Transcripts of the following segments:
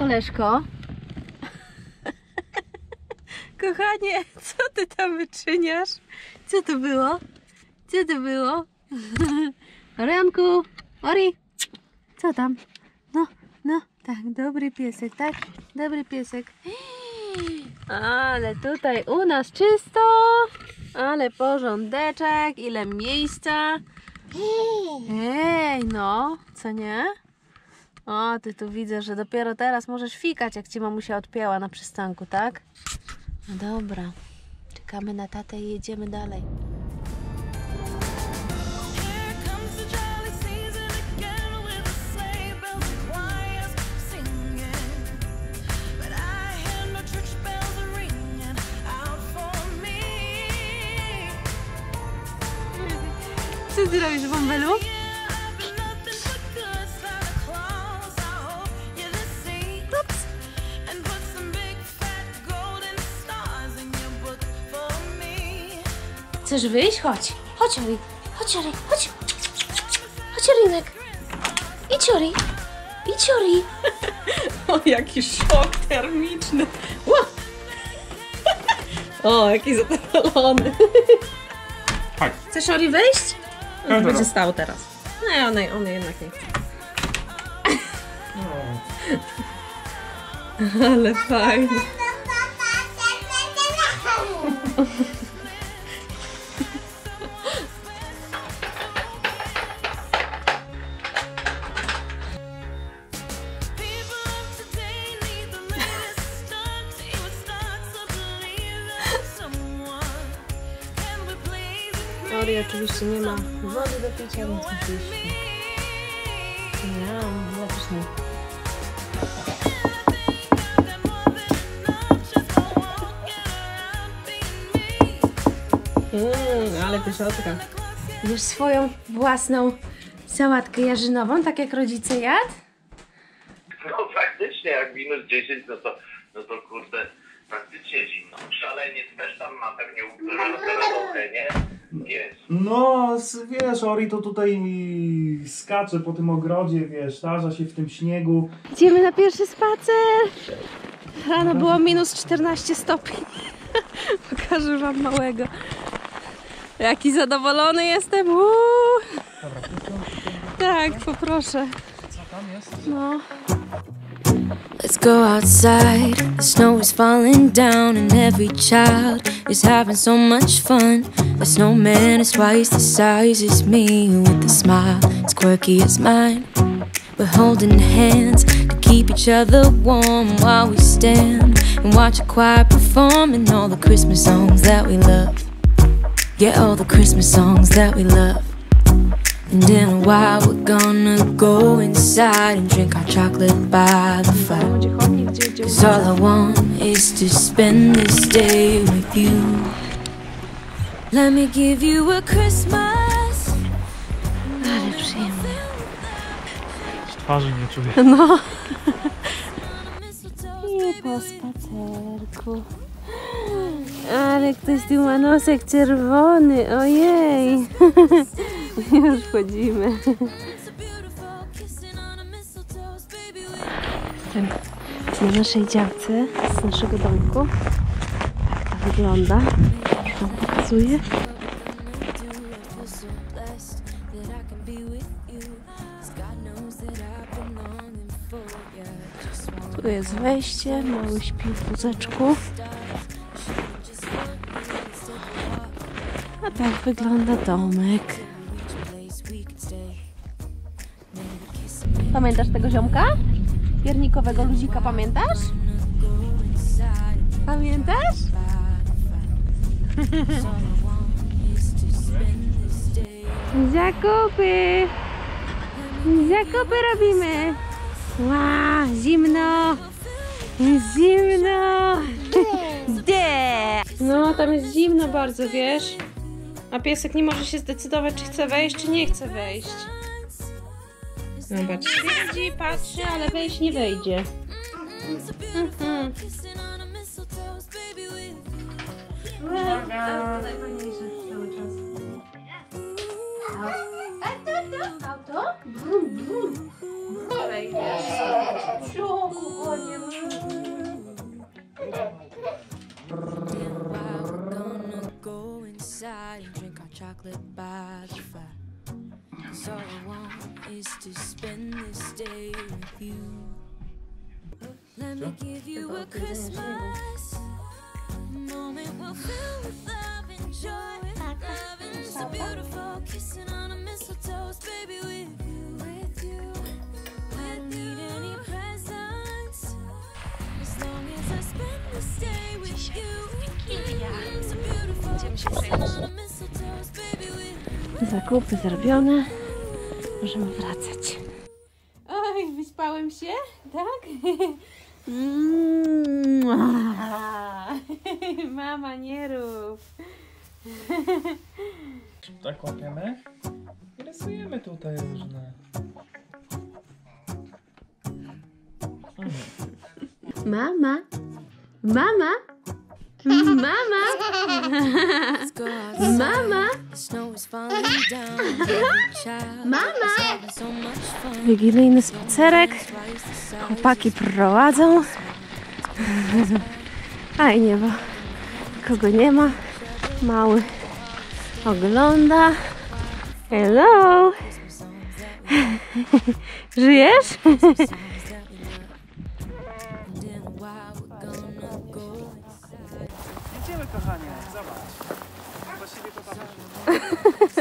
koleżko. Kochanie, co ty tam wyczyniasz? Co to było? Co to było? Orianku, Ori, co tam? No, no, tak, dobry piesek, tak? Dobry piesek. Ale tutaj u nas czysto, ale porządeczek, ile miejsca. Ej, no, co nie? O, ty tu widzę, że dopiero teraz możesz fikać, jak ci mamusia odpięła na przystanku, tak? No dobra. Czekamy na tatę i jedziemy dalej. Here comes the jolly Chcesz wyjść? Chodź. Chodź, Ori. Chodź, Ori. Chodź. Chodź, Orinek. Idź, Ori. Idź, Ori. O, jaki szok termiczny. Ła. O, jaki zadowolony. Chodź. Chcesz, Ori, wejść? On Dobra. będzie stał teraz. No, on, on jednak nie chce. Ale fajnie. Ori oczywiście nie ma wody do picia, więc musisz... me. Ja, ale też nie. They're more than enough. Just go walking around being me. Mmm, ale pyszotka. Wiesz swoją własną sałatkę jarzynową, tak jak rodzice jadł? No faktycznie, jak minus 10, no to, no to kurde, faktycznie zimno. Szaleniec też tam ma pewnie ubrane trochę, nie? Jest. No, s- wiesz, Ori to tutaj skacze po tym ogrodzie, wiesz, tarza się w tym śniegu. Idziemy na pierwszy spacer. Rano było minus 14 stopni. Pokażę wam małego. Jaki zadowolony jestem. Uuu. Tak, poproszę. No. Let's go outside. The snow is falling down, and every child is having so much fun. The snowman is twice the size as me, with a smile as quirky as mine. We're holding hands to keep each other warm while we stand and watch a choir performing all the Christmas songs that we love. Yeah, all the Christmas songs that we love. And in a while, we're gonna go inside and drink our chocolate by the fire. Będzie chodnik, gdzie idzie Cause all I want is to spend this day with you. Let me give you a Christmas. Ale przyjemnie. Twarzy nie czuję. No. Mistletoe, I po spacerku. Ale ktoś tu ma nosek czerwony, ojej. Już wchodzimy. Na naszej działce z naszego domku. Tak to wygląda. Już wam pokazuję. Tu jest wejście, mały śpi w wózeczku. A tak wygląda domek. Pamiętasz tego ziomka? Piernikowego luzika, pamiętasz? Pamiętasz? Zakupy! Zakupy robimy! Ła, zimno! Zimno! De! No, tam jest zimno bardzo, wiesz? A piesek nie może się zdecydować, czy chce wejść, czy nie chce wejść. Zobacz, widzi, patrzy, ale wejść nie wejdzie. Mhm. Kissing Let me give you a Christmas. Moment we'll fill with love and joy. Love and so beautiful, kissing on a mistletoe, baby, with you, with you. I don't need any presents. As long as I spend this day with you. So beautiful, kissing on a mistletoe, baby, with you. Zakupy zrobione. Możemy wracać. Wyspałem się, tak? Mm, Mama, nie rób. Tak łapiemy i rysujemy tutaj różne. Mama, mama, mama, mama. Mama. Wigilijny spacerek. Chłopaki prowadzą. Fajnie, bo kogo nie ma. Mały ogląda. Hello! Żyjesz?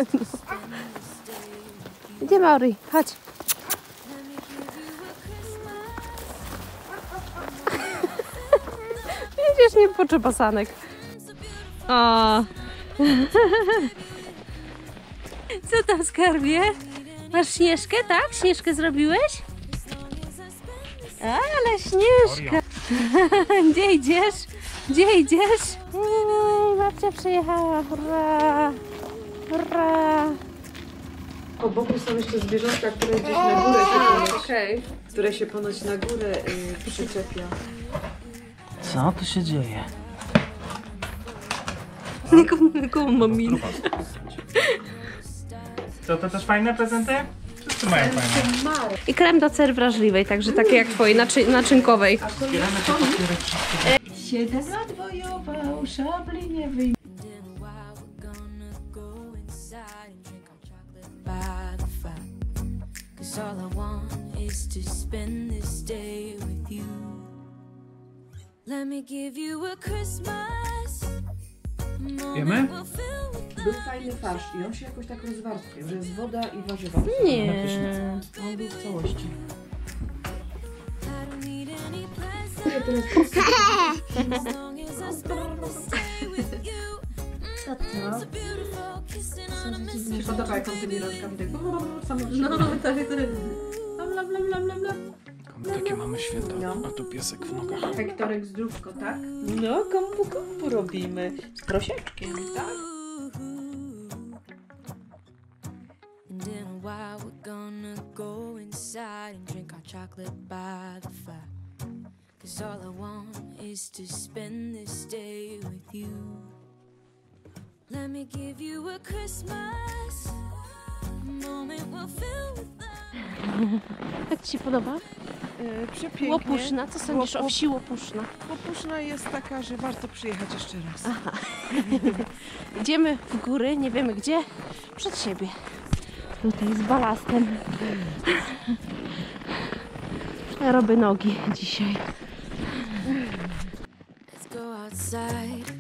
tam Gdzie Mauri? Chodź. Widzisz, nie potrzeba sanek. O. Co tam skarbie? Masz śnieżkę, tak? Śnieżkę zrobiłeś? Ale śnieżka! Gdzie idziesz? Gdzie idziesz? Ej, babcia przyjechała, hurra! Hurra! Po boku są jeszcze zwierzątka, które gdzieś na górę się ponoć, które się ponoć na górę y, przyczepia. Co tu się dzieje? Jaką mam minę? To, to też fajne prezenty? Wszyscy mają fajne. I krem do cer wrażliwej, także takie jak twojej naczy naczynkowej. Siedem lat wojował, szabli nie wyjmie. By the fire. Cause all I want is to spend this day with you. Let me give you a Christmas. Wiemy? Był fajny farsz i on się jakoś tak rozwarstwił, że jest woda i warzywa. Nie. On był w całości. I don't need any presents as long as I spend this day with you. Co to? Mi się podoba, jak on tymi rączkami tak samo No, tak, tak. Lam, lam, lam, lam, lam, lam. Takie mamy święta, No. a tu piesek w nogach. Hektorek zdrówko, tak? No, kompu kompu robimy. Z prosiaczkiem, tak? Gonna go inside and drink our chocolate by the fire. Cause all I want is to spend this day with you. Jak Ci się podoba? E, Przepięknie. Łopuszna, co sądzisz o Łop- wsi Łopuszna? Łopuszna jest taka, że warto przyjechać jeszcze raz. Idziemy w góry, nie wiemy gdzie, przed siebie. Tutaj z balastem. Ja robię nogi dzisiaj. Let's go outside.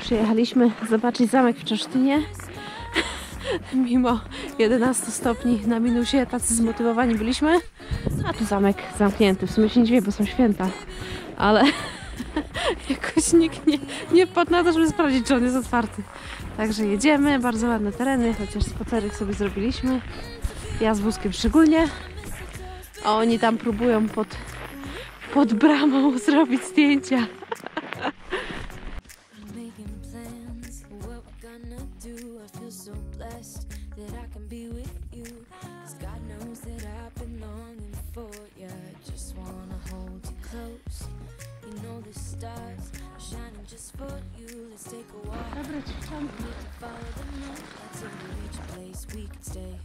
Przyjechaliśmy zobaczyć zamek w Czesztynie. Mimo 11 stopni na minusie, tacy zmotywowani byliśmy. A tu zamek zamknięty. W sumie się nie dziwię, bo są święta. Ale jakoś nikt nie, nie na to, żeby sprawdzić, czy on jest otwarty. Także jedziemy, bardzo ładne tereny, chociaż spacerek sobie zrobiliśmy. Ja z wózkiem szczególnie. A oni tam próbują pod, pod bramą zrobić zdjęcia. that I can be with you. Cause God knows that I've been longing for you. Just wanna hold you close. You know the stars are shining just for you. Let's take a walk. We need to follow the moon until we reach a place we can stay.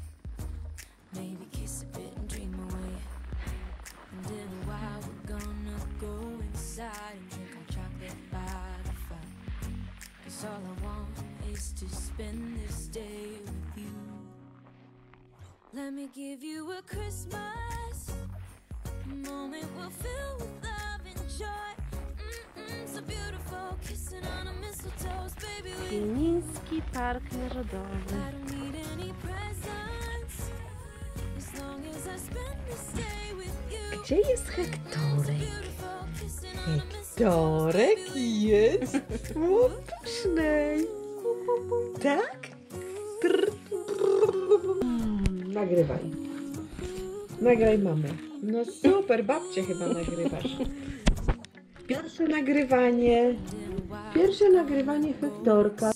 Maybe kiss a bit and dream away. And in a while, we're gonna go inside and drink our chocolate by the fire. Cause all I want. Is to spend this day with you. Let me give you a Christmas moment we'll fill with love and joy. Mm-mm, so beautiful, kissing on a mistletoe, baby. Pieniński Park Narodowy. I don't need any presents as long as I spend this day with you. Gdzie jest Hektorek? A mistletoe, Hektorek jest pysznej. Tak? Nagrywaj. Nagraj mamę. No super, babcie chyba nagrywasz. Pierwsze nagrywanie. Pierwsze nagrywanie Hektorka.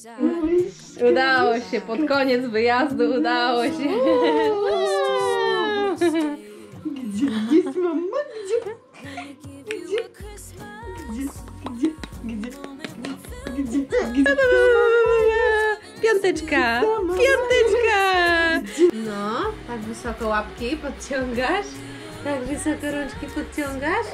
Udało się, pod koniec wyjazdu udało się. Gdzie jest mama? Gdzie? Gdzie? Gdzie? moment we'll fill Gdzie? Piąteczka! Piąteczka! No, tak wysoko łapki podciągasz? Tak wysoko rączki podciągasz?